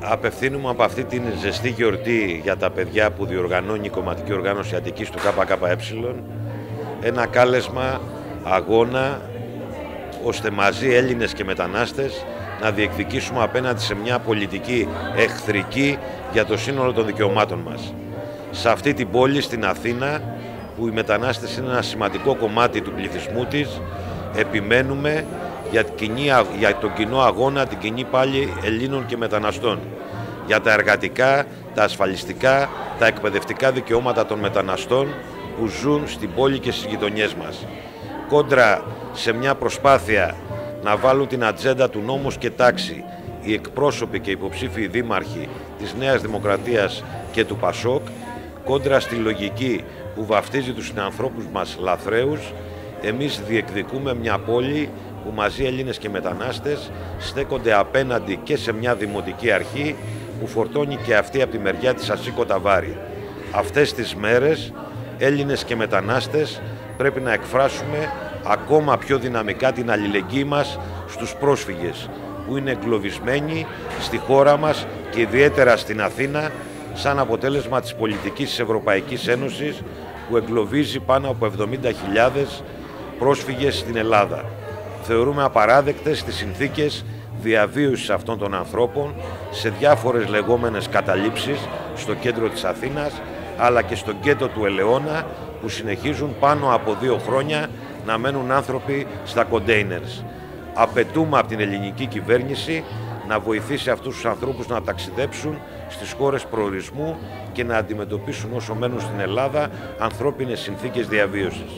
Απευθύνουμε από αυτή την ζεστή γιορτή για τα παιδιά που διοργανώνει η κομματική οργάνωση Αττικής του ΚΚΕ ένα κάλεσμα αγώνα ώστε μαζί Έλληνες και μετανάστες να διεκδικήσουμε απέναντι σε μια πολιτική εχθρική για το σύνολο των δικαιωμάτων μας. Σε αυτή την πόλη, στην Αθήνα, που οι μετανάστες είναι ένα σημαντικό κομμάτι του πληθυσμού της, επιμένουμε για, για τον κοινό αγώνα, την κοινή πάλι Ελλήνων και μεταναστών. Για τα εργατικά, τα ασφαλιστικά, τα εκπαιδευτικά δικαιώματα των μεταναστών που ζουν στην πόλη και στις γειτονιές μας. Κόντρα σε μια προσπάθεια να βάλουν την ατζέντα του νόμους και τάξη οι εκπρόσωποι και υποψήφοι δήμαρχοι της Νέας Δημοκρατίας και του Πασόκ, κόντρα στη λογική που βαφτίζει τους συνανθρώπους μας λαθρέους, εμείς διεκδικούμε μια πόλη που μαζί Έλληνες και μετανάστες στέκονται απέναντι και σε μια δημοτική αρχή που φορτώνει και αυτή από τη μεριά της ασήκωτα βάρη. Αυτές τις μέρες Έλληνες και μετανάστες πρέπει να εκφράσουμε ακόμα πιο δυναμικά την αλληλεγγύη μας στους πρόσφυγες που είναι εγκλωβισμένοι στη χώρα μας και ιδιαίτερα στην Αθήνα σαν αποτέλεσμα της πολιτικής της Ευρωπαϊκής Ένωσης που εγκλωβίζει πάνω από 70.000 πρόσφυγες στην Ελλάδα. Θεωρούμε απαράδεκτες τις συνθήκες διαβίωσης αυτών των ανθρώπων σε διάφορες λεγόμενες καταλήψεις στο κέντρο της Αθήνας αλλά και στο κέντρο του Ελαιώνα που συνεχίζουν πάνω από δύο χρόνια να μένουν άνθρωποι στα κοντέινερς. Απαιτούμε από την ελληνική κυβέρνηση να βοηθήσει αυτούς τους ανθρώπους να ταξιδέψουν στις χώρες προορισμού και να αντιμετωπίσουν όσο μένουν στην Ελλάδα ανθρώπινες συνθήκες διαβίωσης.